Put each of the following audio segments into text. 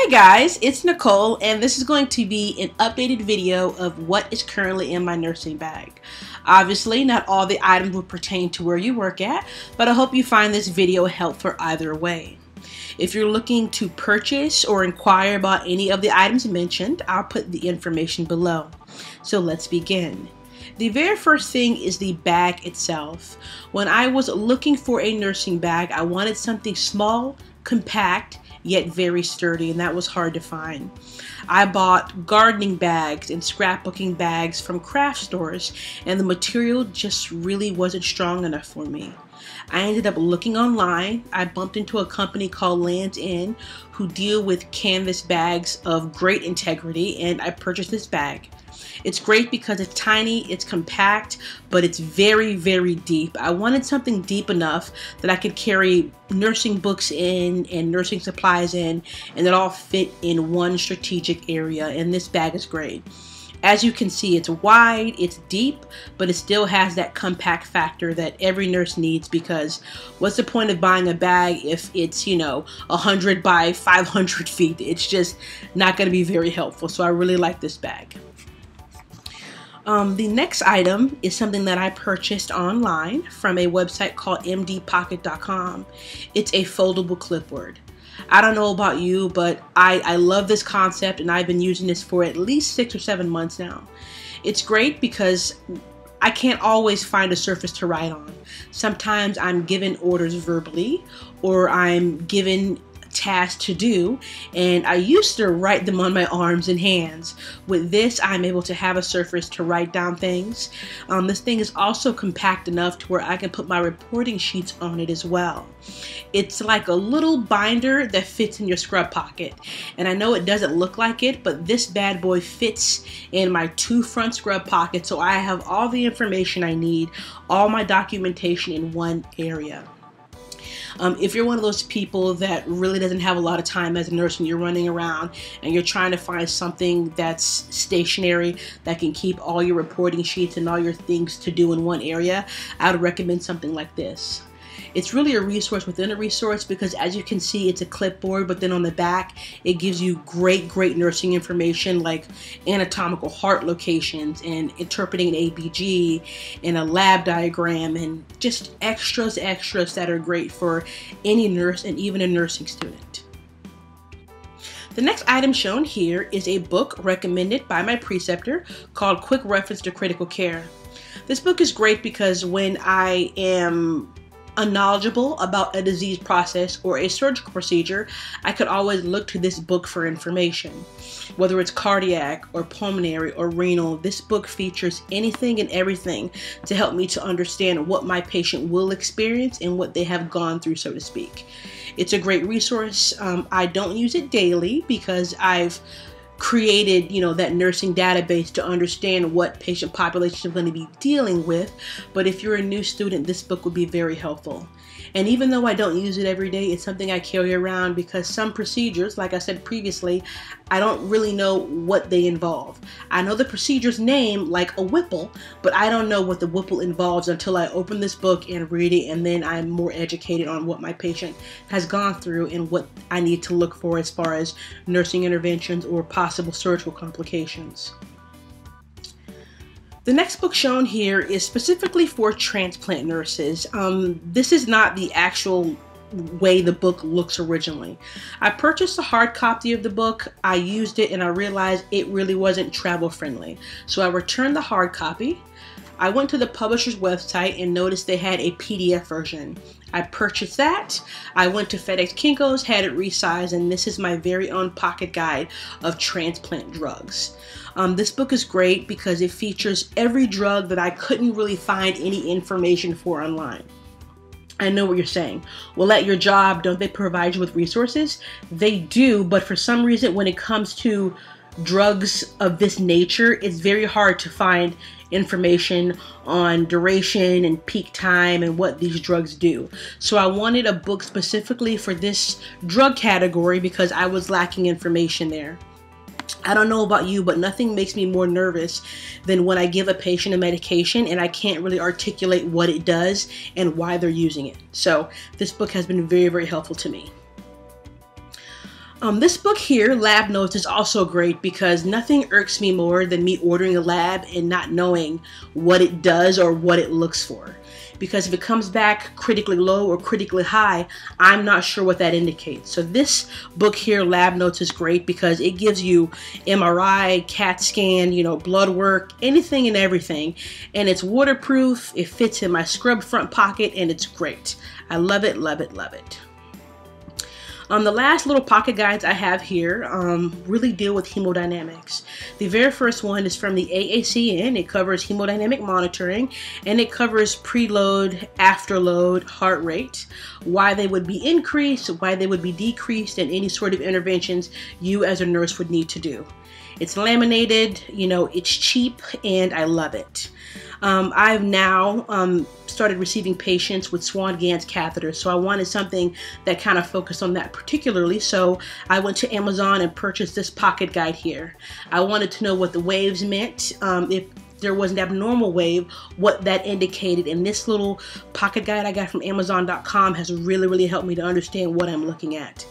Hey guys, it's Nacole and this is going to be an updated video of what is currently in my nursing bag. Obviously, not all the items will pertain to where you work at, but I hope you find this video helpful either way. If you're looking to purchase or inquire about any of the items mentioned, I'll put the information below. So let's begin. The very first thing is the bag itself. When I was looking for a nursing bag, I wanted something small, compact, yet very sturdy, and that was hard to find. I bought gardening bags and scrapbooking bags from craft stores, and the material just really wasn't strong enough for me. I ended up looking online. I bumped into a company called Lands End who deal with canvas bags of great integrity, and I purchased this bag. It's great because it's tiny, it's compact, but it's very, very deep. I wanted something deep enough that I could carry nursing books in and nursing supplies in, and it all fit in one strategic area, and this bag is great. As you can see, it's wide, it's deep, but it still has that compact factor that every nurse needs because what's the point of buying a bag if it's, you know, 100 by 500 feet? It's just not going to be very helpful. So I really like this bag. Um, the next item is something that I purchased online from a website called mdpocket.com. It's a foldable clipboard. I don't know about you, but I, I love this concept and I've been using this for at least six or seven months now. It's great because I can't always find a surface to write on. Sometimes I'm given orders verbally or I'm given tasks to do and I used to write them on my arms and hands. With this I'm able to have a surface to write down things. Um, this thing is also compact enough to where I can put my reporting sheets on it as well. It's like a little binder that fits in your scrub pocket and I know it doesn't look like it but this bad boy fits in my two front scrub pockets so I have all the information I need, all my documentation in one area. Um, if you're one of those people that really doesn't have a lot of time as a nurse and you're running around and you're trying to find something that's stationary that can keep all your reporting sheets and all your things to do in one area, I would recommend something like this. It's really a resource within a resource because as you can see, it's a clipboard, but then on the back, it gives you great, great nursing information like anatomical heart locations and interpreting an ABG and a lab diagram and just extras, extras that are great for any nurse and even a nursing student. The next item shown here is a book recommended by my preceptor called Quick Reference to Critical Care. This book is great because when I am unknowledgeable about a disease process or a surgical procedure, I could always look to this book for information. Whether it's cardiac or pulmonary or renal, this book features anything and everything to help me to understand what my patient will experience and what they have gone through, so to speak. It's a great resource. Um, I don't use it daily because I've created, you know, that nursing database to understand what patient population you're going to be dealing with. But if you're a new student, this book would be very helpful. And even though I don't use it every day, it's something I carry around because some procedures, like I said previously, I don't really know what they involve. I know the procedure's name, like a Whipple, but I don't know what the Whipple involves until I open this book and read it, and then I'm more educated on what my patient has gone through and what I need to look for as far as nursing interventions or possible surgical complications. The next book shown here is specifically for transplant nurses. Um, this is not the actual way the book looks originally. I purchased a hard copy of the book, I used it, and I realized it really wasn't travel friendly. So I returned the hard copy. I went to the publisher's website and noticed they had a PDF version. I purchased that. I went to FedEx Kinko's, had it resized, and this is my very own pocket guide of transplant drugs. Um, this book is great because it features every drug that I couldn't really find any information for online. I know what you're saying. Well, at your job, don't they provide you with resources? They do, but for some reason, when it comes to drugs of this nature, it's very hard to find information on duration and peak time and what these drugs do. So I wanted a book specifically for this drug category because I was lacking information there. I don't know about you, but nothing makes me more nervous than when I give a patient a medication and I can't really articulate what it does and why they're using it. So this book has been very, very helpful to me. Um, this book here, Lab Notes, is also great because nothing irks me more than me ordering a lab and not knowing what it does or what it looks for. Because if it comes back critically low or critically high, I'm not sure what that indicates. So this book here, Lab Notes, is great because it gives you MRI, CAT scan, you know, blood work, anything and everything. And it's waterproof, it fits in my scrub front pocket, and it's great. I love it, love it, love it. Um, the last little pocket guides I have here um, really deal with hemodynamics. The very first one is from the AACN. It covers hemodynamic monitoring and it covers preload, afterload, heart rate, why they would be increased, why they would be decreased, and any sort of interventions you as a nurse would need to do. It's laminated, you know, it's cheap, and I love it. Um, I've now um, started receiving patients with Swan-Ganz catheters, so I wanted something that kind of focused on that particularly. So I went to Amazon and purchased this pocket guide here. I wanted to know what the waves meant, um, if there was an abnormal wave, what that indicated. And this little pocket guide I got from Amazon.com has really, really helped me to understand what I'm looking at.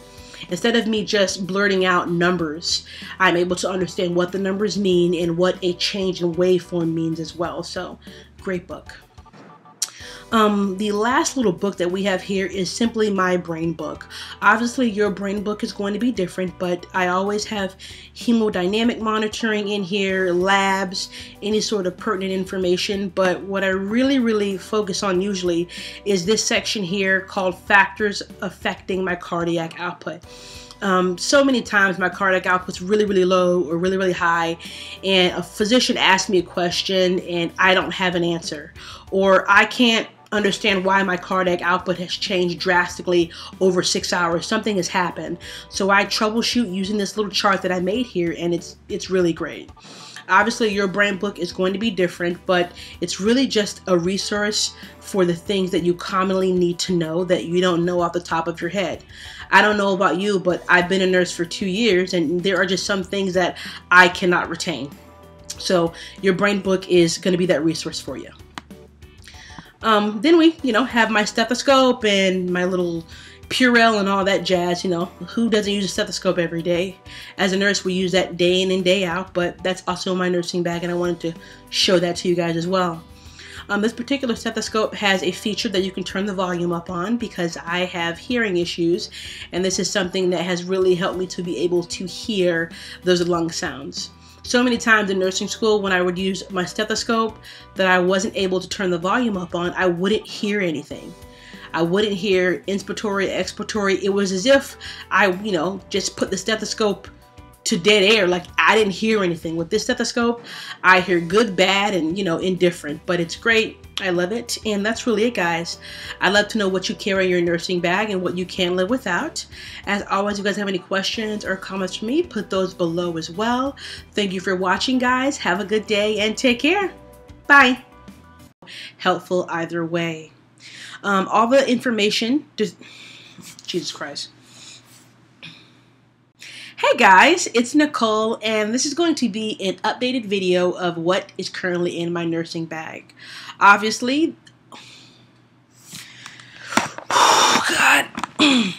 Instead of me just blurting out numbers, I'm able to understand what the numbers mean and what a change in waveform means as well. So, great book. Um, the last little book that we have here is simply my brain book. Obviously, your brain book is going to be different, but I always have hemodynamic monitoring in here, labs, any sort of pertinent information. But what I really, really focus on usually is this section here called Factors Affecting My Cardiac Output. Um, so many times my cardiac output's really, really low or really, really high, and a physician asks me a question and I don't have an answer, or I can't understand why my cardiac output has changed drastically over six hours. Something has happened. So I troubleshoot using this little chart that I made here and it's it's really great. Obviously your brain book is going to be different, but it's really just a resource for the things that you commonly need to know that you don't know off the top of your head. I don't know about you, but I've been a nurse for two years and there are just some things that I cannot retain. So your brain book is going to be that resource for you. Um, then we, you know, have my stethoscope and my little Purell and all that jazz. You know, who doesn't use a stethoscope every day? As a nurse, we use that day in and day out, but that's also my nursing bag, and I wanted to show that to you guys as well. Um, this particular stethoscope has a feature that you can turn the volume up on because I have hearing issues, and this is something that has really helped me to be able to hear those lung sounds so many times in nursing school when I would use my stethoscope that I wasn't able to turn the volume up on, I wouldn't hear anything. I wouldn't hear inspiratory, expiratory. It was as if I, you know, just put the stethoscope to dead air. Like I didn't hear anything. With this stethoscope, I hear good, bad, and you know, indifferent. But it's great. I love it. And that's really it, guys. I'd love to know what you carry in your nursing bag and what you can live without. As always, if you guys have any questions or comments for me, put those below as well. Thank you for watching, guys. Have a good day and take care. Bye. Helpful either way. Um, all the information, just, Jesus Christ. Hey guys, it's Nacole and this is going to be an updated video of what is currently in my nursing bag. Obviously, oh God.